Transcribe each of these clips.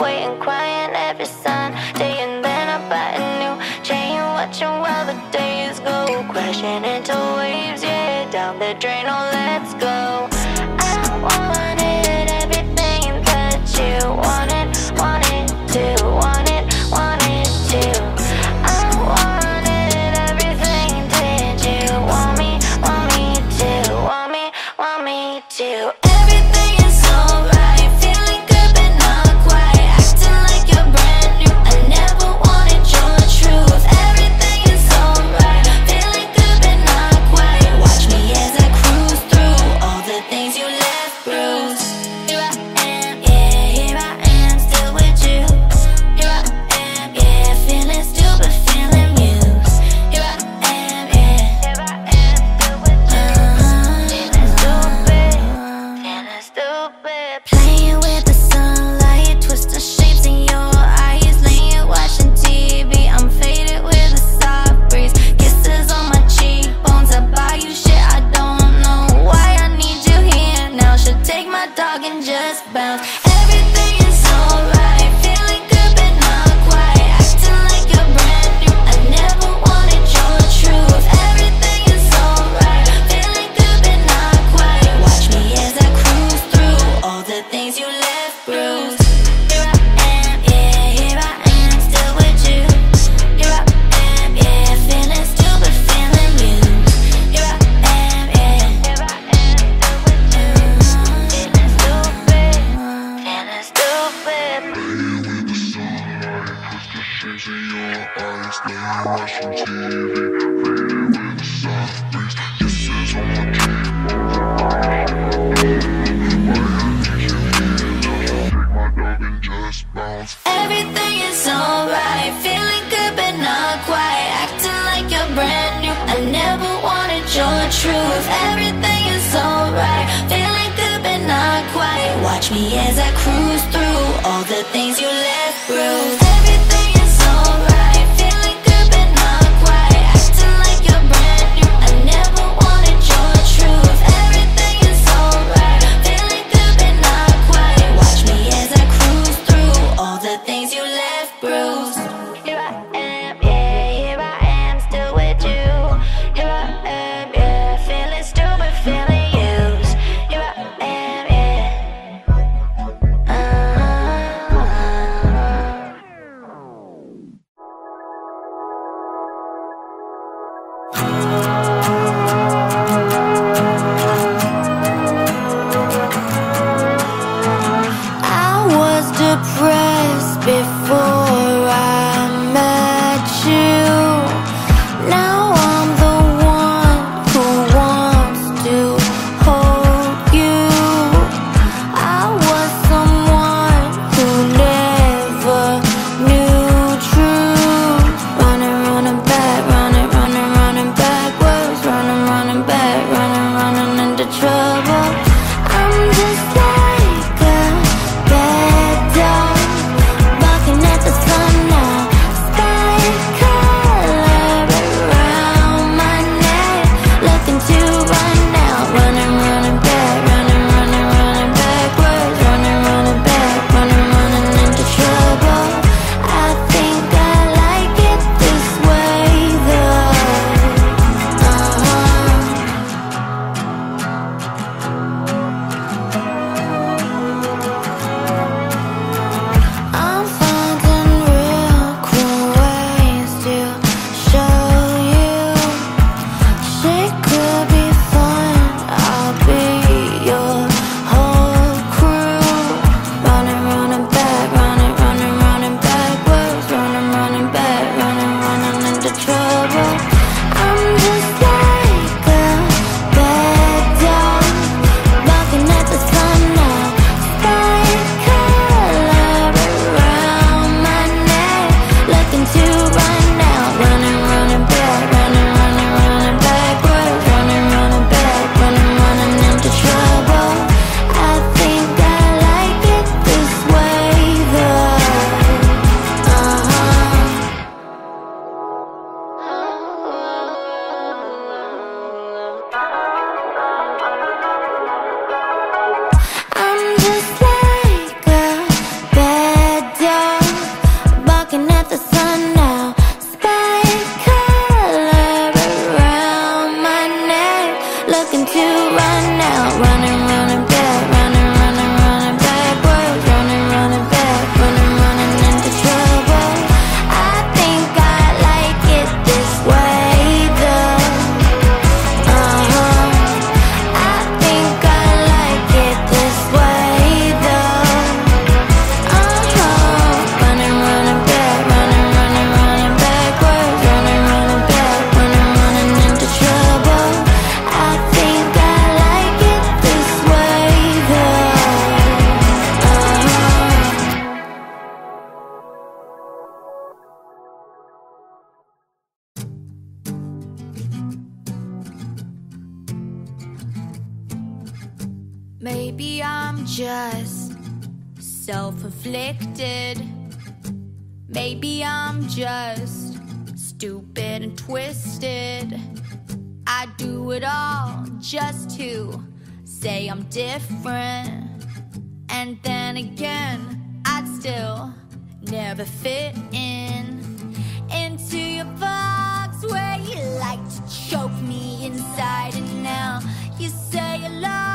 waiting crying every Sunday, and then I buy a new chain, watching while the days go crashing into waves. Yeah, down the drain. Oh, let's go. things you love. cruise through all the things you left through. Before Maybe I'm just stupid and twisted. I do it all just to say I'm different. And then again, I'd still never fit in into your box where you like to choke me inside. And now you say you love.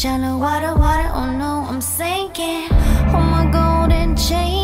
Shallow water, water, oh no, I'm sinking. Oh my golden chain.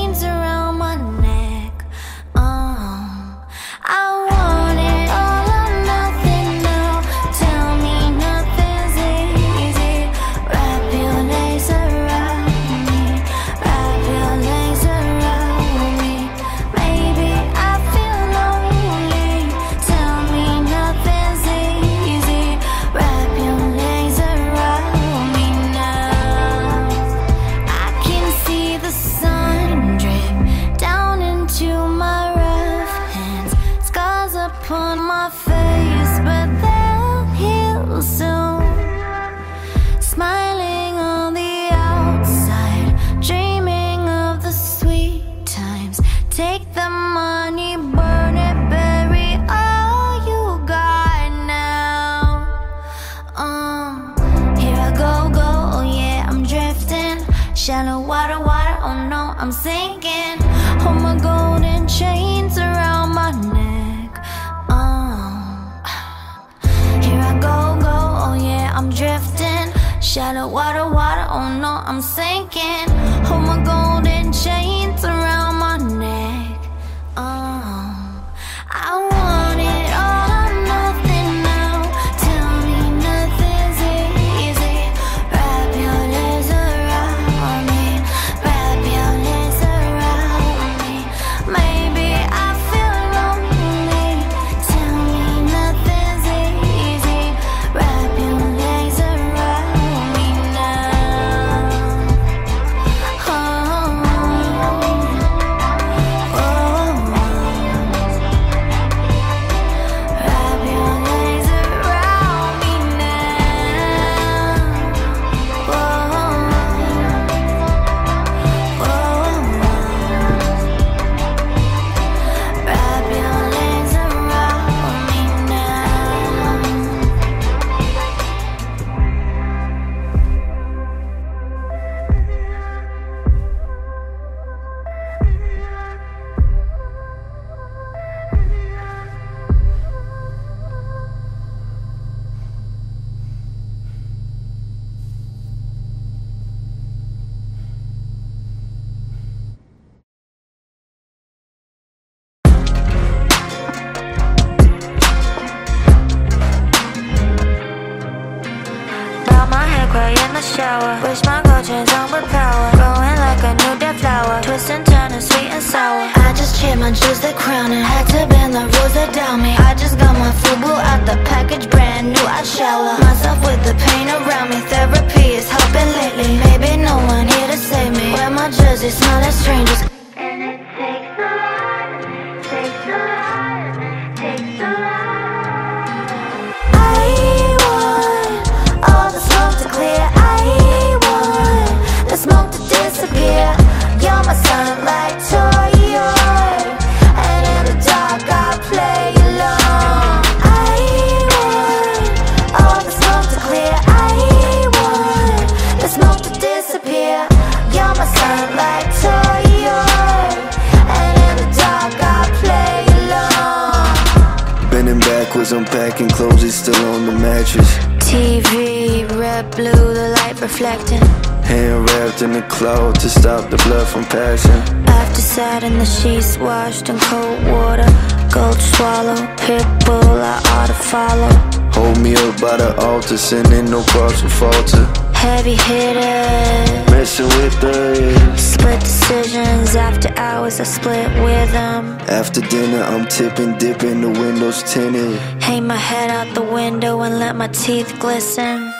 my face, but they'll heal soon. Shallow water, water, oh no, I'm sinking. shower. fucking clothes is still on the mattress. TV, red, blue, the light reflecting. Hand wrapped in the cloth to stop the blood from passing. After sat in the sheets, washed in cold water. Gold swallow, pit bull, I ought to follow. Hold me up by the altar, sending no cross will falter heavy hitters. Messing with us Split decisions after hours I split with them After dinner I'm tipping, dipping, the windows tinted. Hang my head out the window and let my teeth glisten.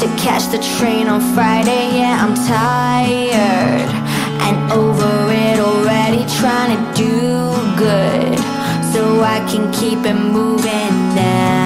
to catch the train on Friday Yeah, I'm tired. And over it already Trying to do good. So I can keep it moving now.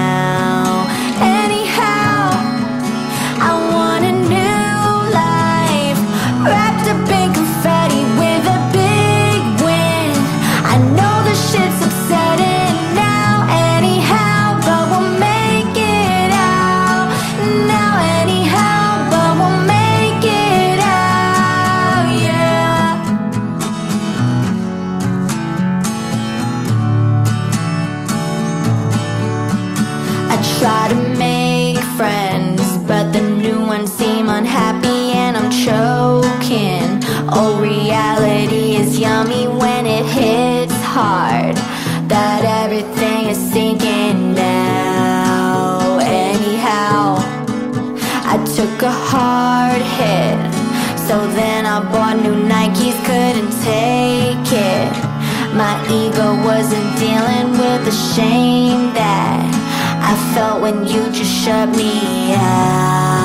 a hard hit. So then I bought new Nikes, couldn't take it. My ego wasn't dealing with the shame that I felt when you just shut me out.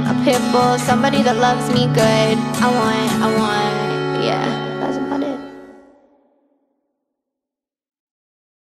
humble, somebody that loves me good. I want, I want.